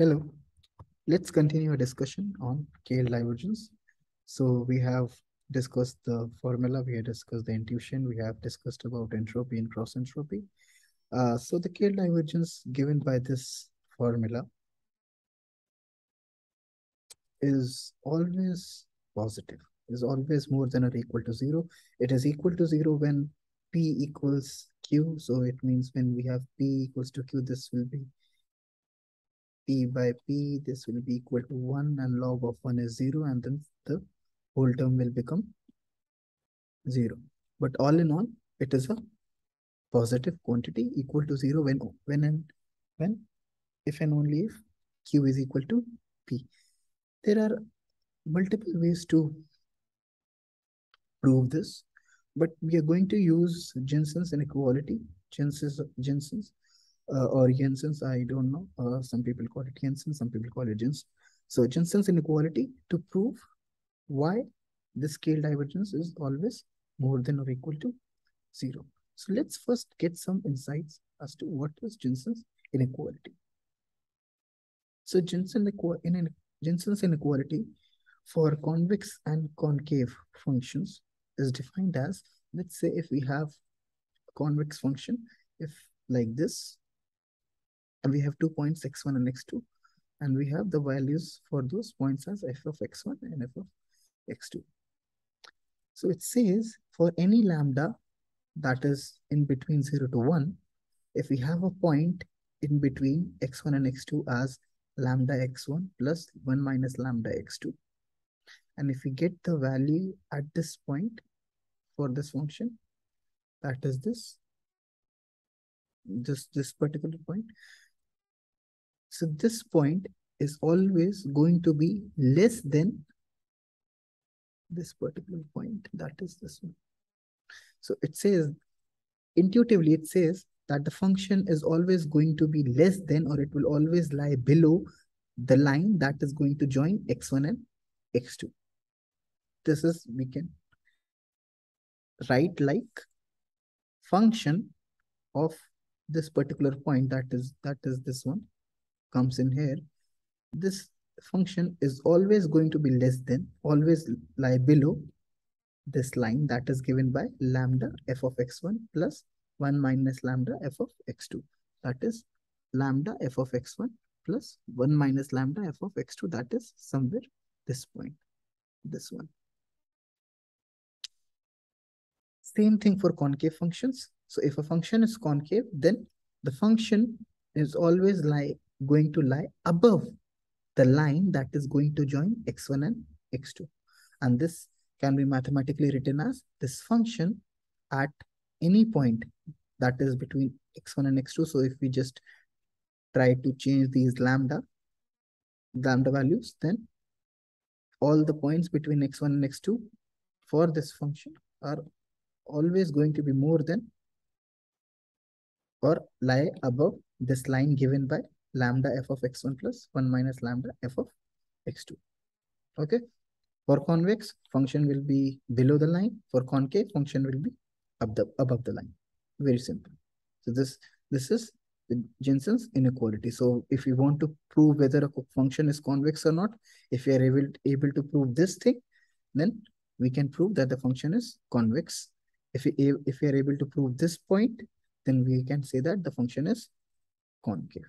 Hello. Let's continue our discussion on KL divergence. So we have discussed the formula, we have discussed the intuition, we have discussed about entropy and cross entropy. Uh, so the KL divergence given by this formula is always positive, is always more than or equal to zero. It is equal to zero when P equals Q. So it means when we have P equals to Q, this will be By P, this will be equal to one and log of one is zero and then the whole term will become zero. But all in all, it is a positive quantity equal to zero when when and when if and only if q is equal to p. There are multiple ways to prove this, but we are going to use Jensen's inequality, Jensen's Jensen's uh, or Jensen's, I don't know. Uh, some people call it Jensen, some people call it Jensen. So Jensen's inequality to prove why the KL divergence is always more than or equal to zero. So let's first get some insights as to what is Jensen's inequality. So Jensen in Jensen's inequality for convex and concave functions is defined as, let's say if we have a convex function, if like this, and we have two points x1 and x2, and we have the values for those points as f of x1 and f of x2. So it says for any lambda that is in between 0 to 1, if we have a point in between x1 and x2 as lambda x1 plus 1 minus lambda x2. And if we get the value at this point for this function, that is this, this, this particular point. So this point is always going to be less than this particular point, that is this one. So it says, intuitively it says that the function is always going to be less than or it will always lie below the line that is going to join x1 and x2. This is, we can write like function of this particular point that is that is this one comes in here this function is always going to be less than, always lie below this line that is given by lambda f of x1 plus 1 minus lambda f of x2. That is lambda f of x1 plus 1 minus lambda f of x2. That is somewhere this point, this one. Same thing for concave functions. So if a function is concave, then the function is always lie going to lie above the line that is going to join x1 and x2. And this can be mathematically written as this function at any point that is between x1 and x2. So if we just try to change these lambda, lambda values, then all the points between x1 and x2 for this function are always going to be more than or lie above this line given by lambda f of x1 plus 1 minus lambda f of x2. Okay. For convex, function will be below the line. For concave, function will be up the, above the line. Very simple. So this, this is the Jensen's inequality. So if we want to prove whether a function is convex or not, if we are able, able to prove this thing, then we can prove that the function is convex. If we, if we are able to prove this point, then we can say that the function is concave.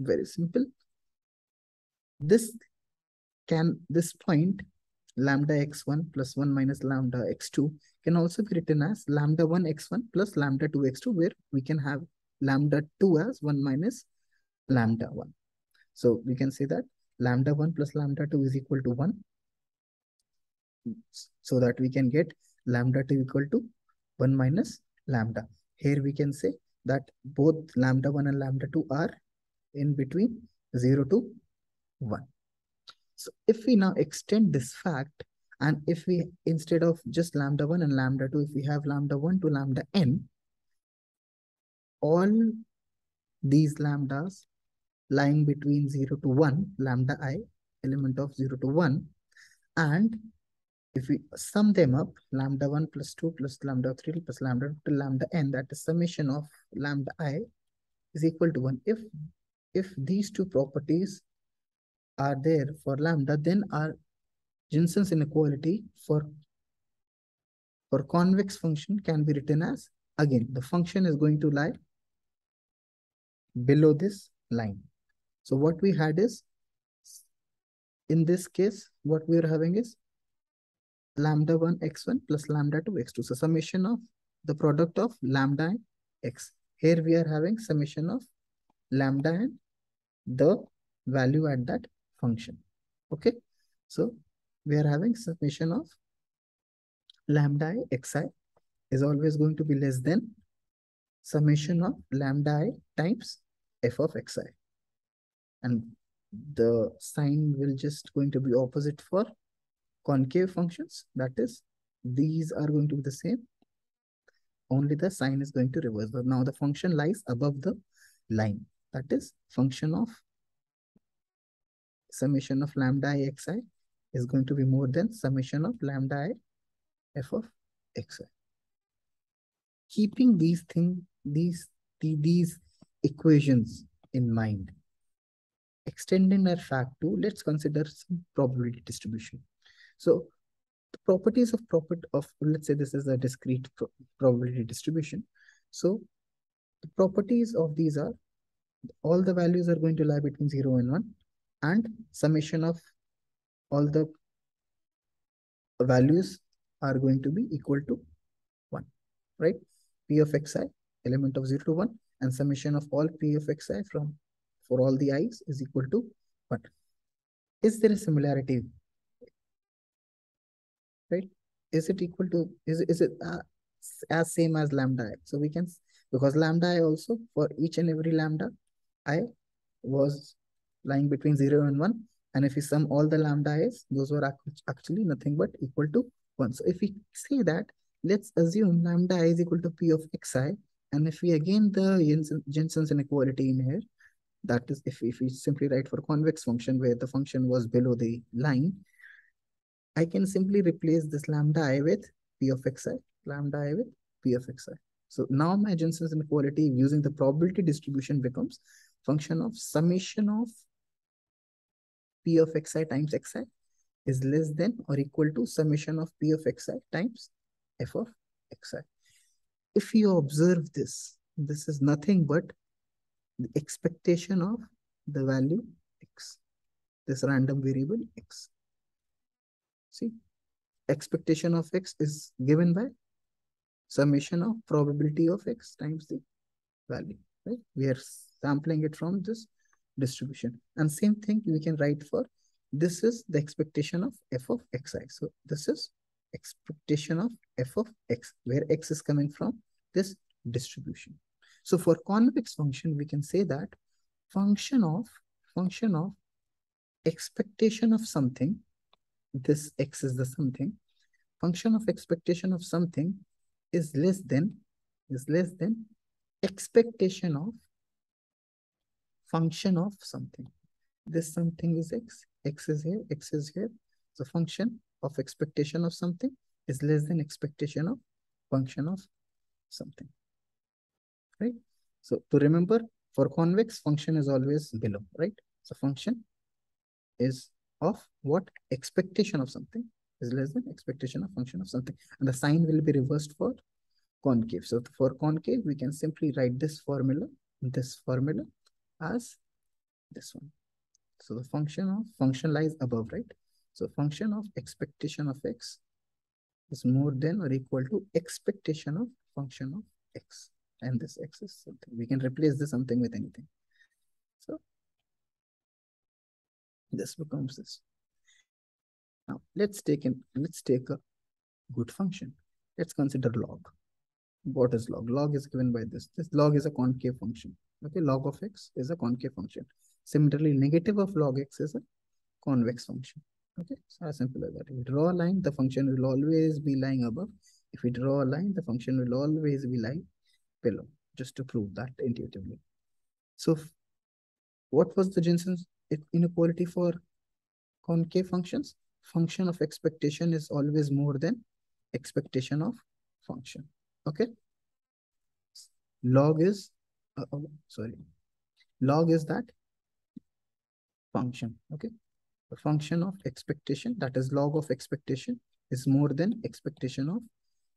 Very simple. This can, this point, lambda x1 plus 1 minus lambda x2 can also be written as lambda 1 x1 plus lambda 2 x2 where we can have lambda 2 as 1 minus lambda 1. So we can say that lambda 1 plus lambda 2 is equal to 1 so that we can get lambda 2 equal to 1 minus lambda. Here we can say that both lambda 1 and lambda 2 are in between 0 to 1. So if we now extend this fact, and if we, instead of just lambda 1 and lambda 2, if we have lambda 1 to lambda n, all these lambdas lying between 0 to 1, lambda i, element of 0 to 1, and if we sum them up, lambda 1 plus 2 plus lambda 3 plus lambda 2 to lambda n, that is summation of lambda i is equal to 1. If if these two properties are there for lambda, then our Jensen's inequality for, for convex function can be written as, again, the function is going to lie below this line. So what we had is, in this case, what we are having is lambda 1 x1 plus lambda 2 x2. So summation of the product of lambda x. Here we are having summation of lambda and the value at that function. Okay. So we are having summation of lambda i xi is always going to be less than summation of lambda i times f of xi. And the sign will just going to be opposite for concave functions. That is, these are going to be the same. Only the sign is going to reverse. But now the function lies above the line. That is function of summation of lambda i xi is going to be more than summation of lambda i f of xi. Keeping these things, these, the, these equations in mind, extending our fact to, let's consider some probability distribution. So the properties of property of, let's say this is a discrete pro probability distribution. So the properties of these are, all the values are going to lie between 0 and 1 and summation of all the values are going to be equal to 1, right? P of xi, element of 0 to 1, and summation of all P of xi from for all the i's is equal to 1. Is there a similarity? Right? Is it equal to, is, is it uh, as same as lambda i? So we can, because lambda i also, for each and every lambda i was lying between 0 and 1. And if we sum all the lambda i's, those were actually nothing but equal to 1. So if we say that, let's assume lambda i is equal to p of xi. And if we again the Jensen's inequality in here, that is if, if we simply write for convex function where the function was below the line, I can simply replace this lambda i with p of xi, lambda i with p of xi. So now my Jensen's inequality using the probability distribution becomes function of summation of p of xi times xi is less than or equal to summation of p of xi times f of xi. If you observe this, this is nothing but the expectation of the value x, this random variable x. See, expectation of x is given by summation of probability of x times the value, right? We are sampling it from this distribution. And same thing we can write for, this is the expectation of f of xi. So this is expectation of f of x, where x is coming from this distribution. So for convex function, we can say that function of, function of expectation of something, this x is the something, function of expectation of something is less than, is less than expectation of function of something. This something is x, x is here, x is here. So function of expectation of something is less than expectation of function of something, right? So to remember, for convex, function is always below, right? So function is of what expectation of something is less than expectation of function of something. And the sign will be reversed for concave. So for concave, we can simply write this formula, this formula as this one. So the function of function lies above, right? So function of expectation of x is more than or equal to expectation of function of x. And this x is something. We can replace this something with anything. So this becomes this. Now let's take in let's take a good function. Let's consider log. What is log? Log is given by this. This log is a concave function. Okay, log of x is a concave function. Similarly, negative of log x is a convex function. Okay, so as simple as that. If we draw a line, the function will always be lying above. If we draw a line, the function will always be lying below, just to prove that intuitively. So what was the Jensen's inequality for concave functions? Function of expectation is always more than expectation of function. Okay. Log is, uh, oh, sorry, log is that function. Okay. the function of expectation, that is log of expectation, is more than expectation of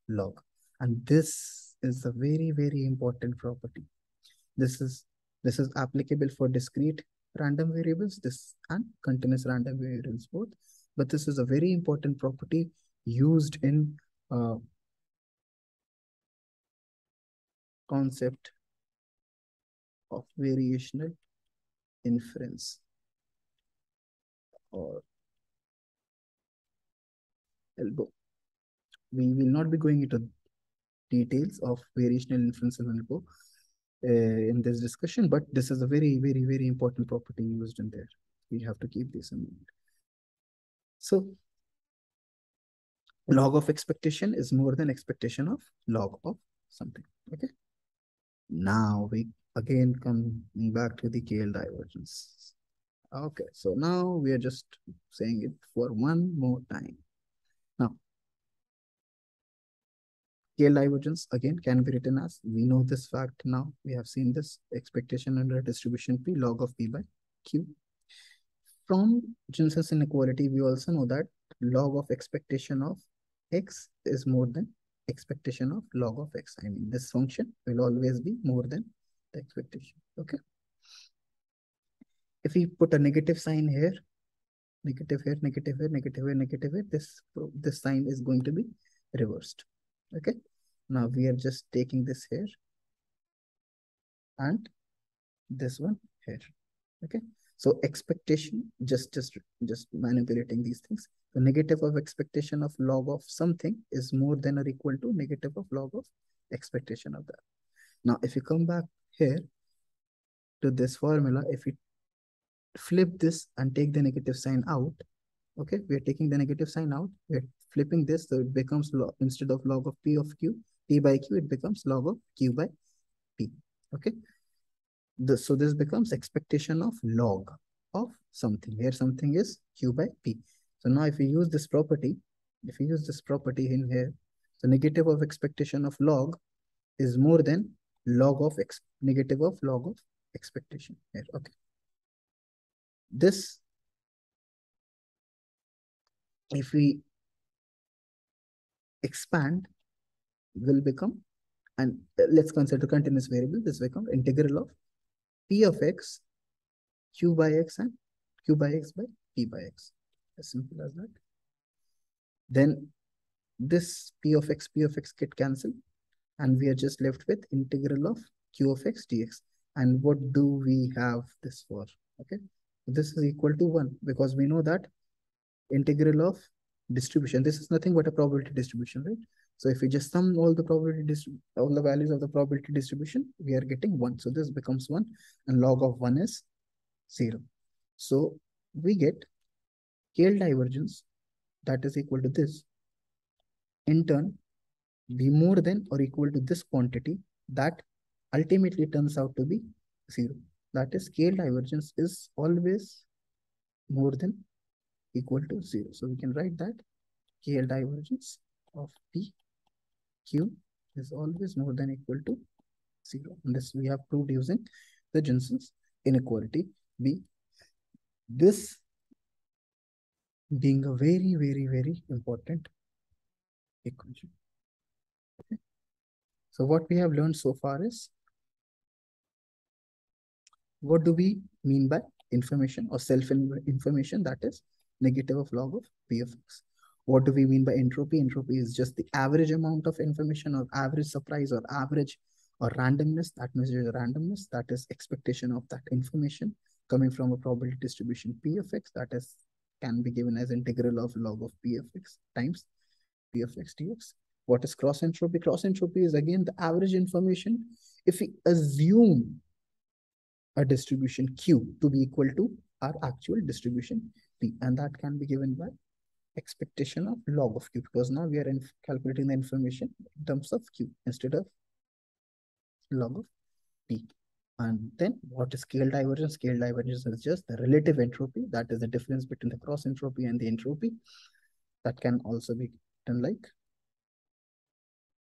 log. And this is a very, very important property. This is this is applicable for discrete random variables, this and continuous random variables both. But this is a very important property used in uh, concept of variational inference or ELBO. We will not be going into details of variational inference and ELBO uh, in this discussion, but this is a very, very, very important property used in there. We have to keep this in mind. So log of expectation is more than expectation of log of something. Okay. Now we again come back to the KL divergence. Okay, so now we are just saying it for one more time. Now, KL divergence again can be written as, we know this fact now, we have seen this expectation under distribution P log of P by Q. From Jensen's inequality, we also know that log of expectation of X is more than expectation of log of X. I mean, this function will always be more than the expectation, okay? If we put a negative sign here, negative here, negative here, negative here, negative here, this, this sign is going to be reversed. Okay. Now we are just taking this here and this one here. Okay. So expectation, just just just manipulating these things. The negative of expectation of log of something is more than or equal to negative of log of expectation of that. Now, if you come back here to this formula, if we flip this and take the negative sign out, okay, we are taking the negative sign out, we're flipping this, so it becomes log, instead of log of p of q, p by q, it becomes log of q by p, okay. This, so this becomes expectation of log of something, where something is q by p. So now if we use this property, if we use this property in here, the negative of expectation of log is more than log of x negative of log of expectation here. Okay this, if we expand, will become, and let's consider continuous variable, this become integral of p of x, q by x and q by x by p by x. As simple as that. Then this p of x, p of x get cancelled and we are just left with integral of q of x dx. And what do we have this for? Okay, this is equal to 1 because we know that integral of distribution, this is nothing but a probability distribution, right? So if we just sum all the probability all the values of the probability distribution, we are getting 1. So this becomes 1 and log of 1 is 0. So we get KL divergence that is equal to this in turn be more than or equal to this quantity that ultimately turns out to be 0 that is KL divergence is always more than equal to 0. So we can write that KL divergence of P Q is always more than equal to 0. And this we have proved using the Jensen's inequality B. This being a very, very, very important equation. So what we have learned so far is what do we mean by information or self-information that is negative of log of p of x? What do we mean by entropy? Entropy is just the average amount of information or average surprise or average or randomness that measures randomness that is expectation of that information coming from a probability distribution p of x that is can be given as integral of log of p of x times p of x dx. What is cross entropy? Cross entropy is again the average information. If we assume a distribution Q to be equal to our actual distribution P. And that can be given by expectation of log of Q because now we are in calculating the information in terms of Q instead of log of P. And then what is KL divergence? KL divergence is just the relative entropy. That is the difference between the cross entropy and the entropy. That can also be done like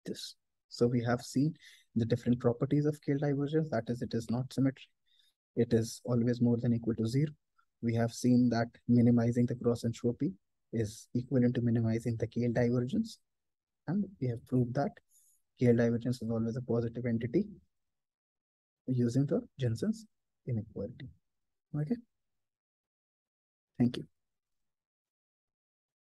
this. So we have seen the different properties of KL divergence. That is, it is not symmetric it is always more than equal to 0. we have seen that minimizing the cross entropy is equivalent to minimizing the KL divergence. And we have proved that KL divergence is always a positive entity using the Jensen's inequality. Okay. Thank you.